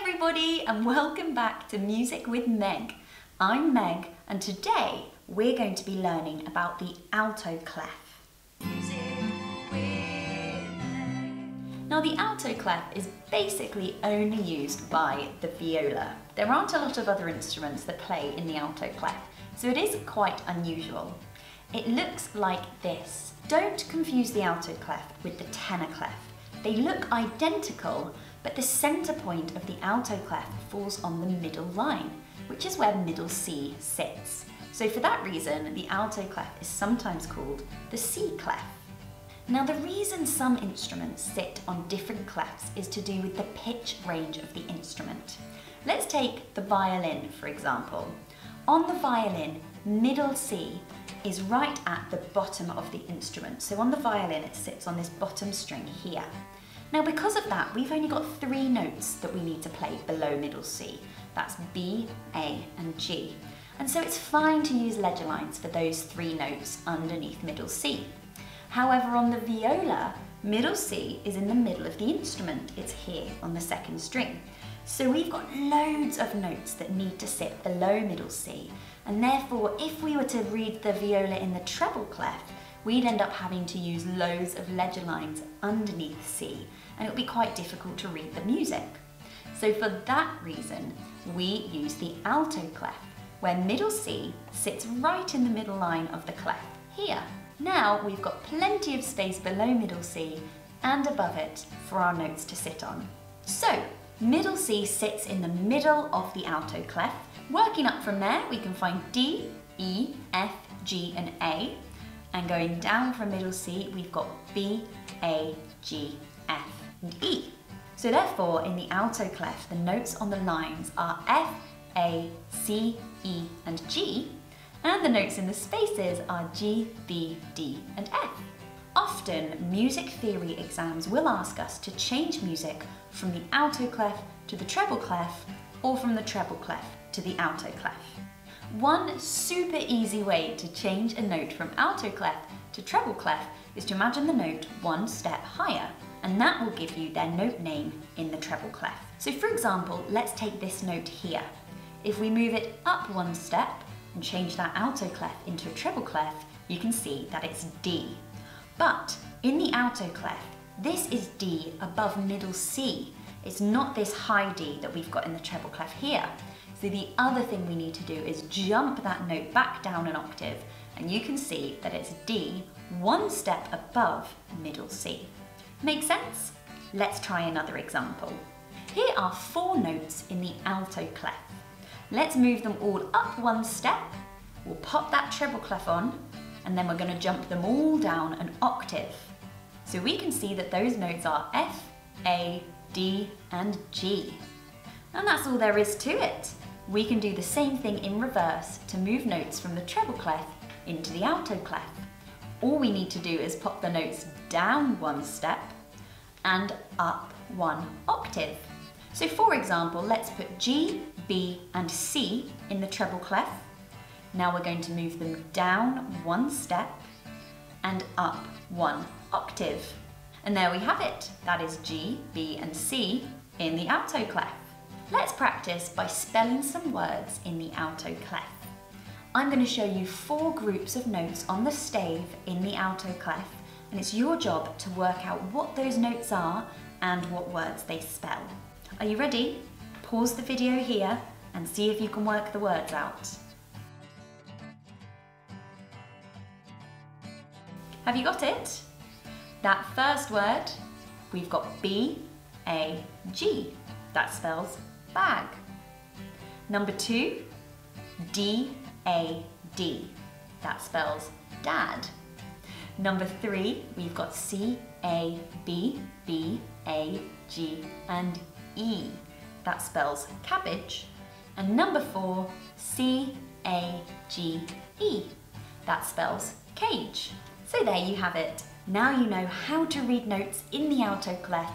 everybody and welcome back to Music with Meg. I'm Meg and today we're going to be learning about the alto clef. Now the alto clef is basically only used by the viola. There aren't a lot of other instruments that play in the alto clef, so it is quite unusual. It looks like this. Don't confuse the alto clef with the tenor clef. They look identical, but the centre point of the alto clef falls on the middle line, which is where middle C sits. So for that reason, the alto clef is sometimes called the C clef. Now the reason some instruments sit on different clefs is to do with the pitch range of the instrument. Let's take the violin for example. On the violin, middle C is right at the bottom of the instrument. So on the violin it sits on this bottom string here. Now because of that, we've only got three notes that we need to play below middle C. That's B, A and G. And so it's fine to use ledger lines for those three notes underneath middle C. However, on the viola, middle C is in the middle of the instrument. It's here on the second string. So we've got loads of notes that need to sit below middle C. And therefore, if we were to read the viola in the treble clef, we'd end up having to use loads of ledger lines underneath C, and it would be quite difficult to read the music. So for that reason, we use the alto clef, where middle C sits right in the middle line of the clef, here. Now we've got plenty of space below middle C and above it for our notes to sit on. So, middle C sits in the middle of the alto clef. Working up from there, we can find D, E, F, G and A, and going down from middle C, we've got B, A, G, F, and E. So therefore, in the alto clef, the notes on the lines are F, A, C, E, and G, and the notes in the spaces are G, B, D, and F. Often, music theory exams will ask us to change music from the alto clef to the treble clef, or from the treble clef to the alto clef. One super easy way to change a note from alto clef to treble clef is to imagine the note one step higher, and that will give you their note name in the treble clef. So for example, let's take this note here. If we move it up one step and change that alto clef into a treble clef, you can see that it's D. But in the alto clef, this is D above middle C. It's not this high D that we've got in the treble clef here. So the other thing we need to do is jump that note back down an octave and you can see that it's D one step above middle C. Make sense? Let's try another example. Here are four notes in the alto clef. Let's move them all up one step. We'll pop that treble clef on and then we're going to jump them all down an octave. So we can see that those notes are F, A, D and G. And that's all there is to it we can do the same thing in reverse to move notes from the treble clef into the alto clef. All we need to do is pop the notes down one step and up one octave. So for example, let's put G, B and C in the treble clef. Now we're going to move them down one step and up one octave. And there we have it. That is G, B and C in the alto clef. Let's practice by spelling some words in the alto clef. I'm going to show you four groups of notes on the stave in the alto clef and it's your job to work out what those notes are and what words they spell. Are you ready? Pause the video here and see if you can work the words out. Have you got it? That first word, we've got B, A, G. That spells bag. Number two, D-A-D. That spells dad. Number three, we've got C-A-B, B-A-G, and E. That spells cabbage. And number four, C-A-G-E. That spells cage. So there you have it. Now you know how to read notes in the alto clef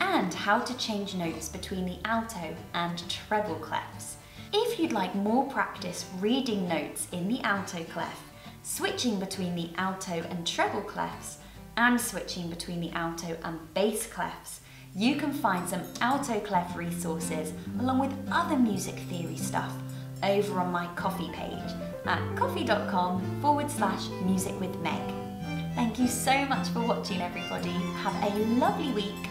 and how to change notes between the alto and treble clefs. If you'd like more practice reading notes in the alto clef, switching between the alto and treble clefs, and switching between the alto and bass clefs, you can find some alto clef resources along with other music theory stuff over on my Ko-fi page at ko-fi.com forward slash music with Meg. Thank you so much for watching everybody. Have a lovely week